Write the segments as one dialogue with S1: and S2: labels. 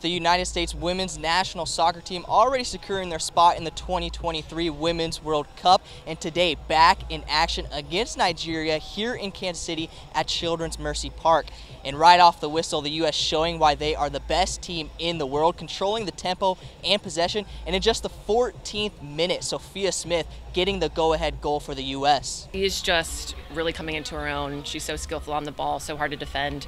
S1: the United States women's national soccer team already securing their spot in the 2023 Women's World Cup and today back in action against Nigeria here in Kansas City at Children's Mercy Park. And right off the whistle, the U.S. showing why they are the best team in the world, controlling the tempo and possession. And in just the 14th minute, Sophia Smith getting the go-ahead goal for the U.S.
S2: She's just really coming into her own. She's so skillful on the ball, so hard to defend.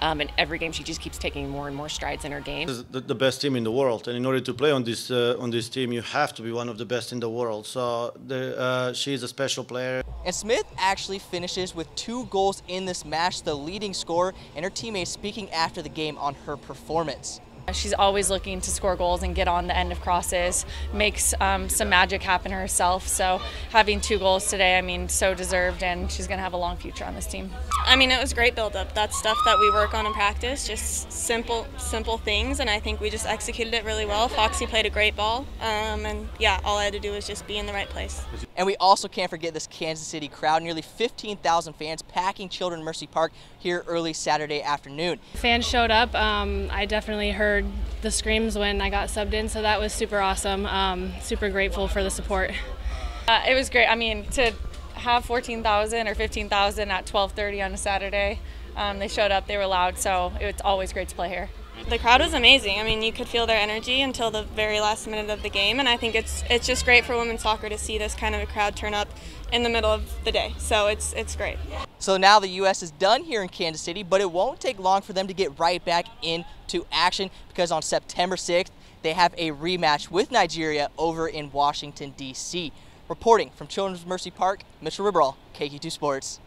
S2: Um, and every game, she just keeps taking more and more strides in her game.
S3: This is the, the best team in the world, and in order to play on this uh, on this team, you have to be one of the best in the world. So the, uh, she is a special player.
S1: And Smith actually finishes with two goals in this match, the leading scorer, and her teammates speaking after the game on her performance.
S4: She's always looking to score goals and get on the end of crosses, makes um, some magic happen herself. So having two goals today, I mean, so deserved, and she's going to have a long future on this team.
S5: I mean, it was great build-up. That's stuff that we work on in practice, just simple, simple things, and I think we just executed it really well. Foxy played a great ball, um, and yeah, all I had to do was just be in the right place.
S1: And we also can't forget this Kansas City crowd, nearly 15,000 fans packing Children Mercy Park here early Saturday afternoon.
S6: Fans showed up. Um, I definitely heard heard the screams when I got subbed in, so that was super awesome. Um, super grateful for the support.
S4: Uh, it was great. I mean, to have 14,000 or 15,000 at 12:30 on a Saturday, um, they showed up. They were loud, so it's always great to play here.
S5: The crowd was amazing. I mean, you could feel their energy until the very last minute of the game, and I think it's it's just great for women's soccer to see this kind of a crowd turn up in the middle of the day. So it's it's great.
S1: So now the U.S. is done here in Kansas City, but it won't take long for them to get right back into action because on September 6th they have a rematch with Nigeria over in Washington D.C. Reporting from Children's Mercy Park, Mitchell Riberall, KQ2 Sports.